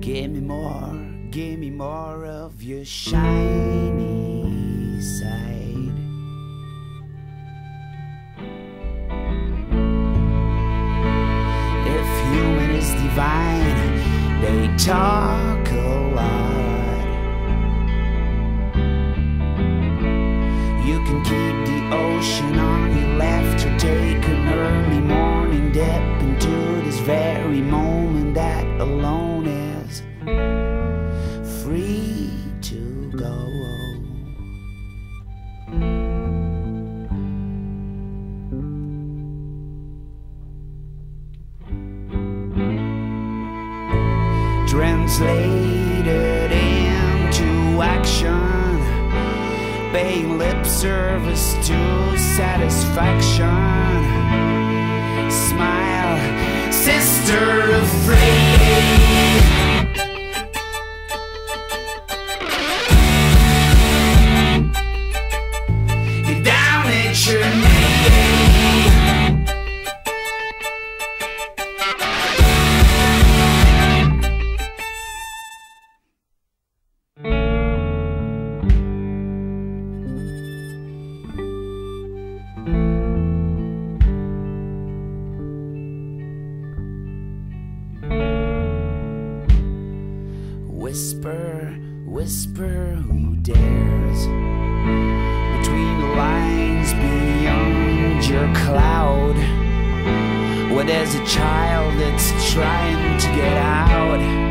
Give me more, give me more of your shiny divine, they talk Translated into action, paying lip service to satisfaction. Smile, Whisper, whisper, who dares? between the lines beyond your cloud where there's a child that's trying to get out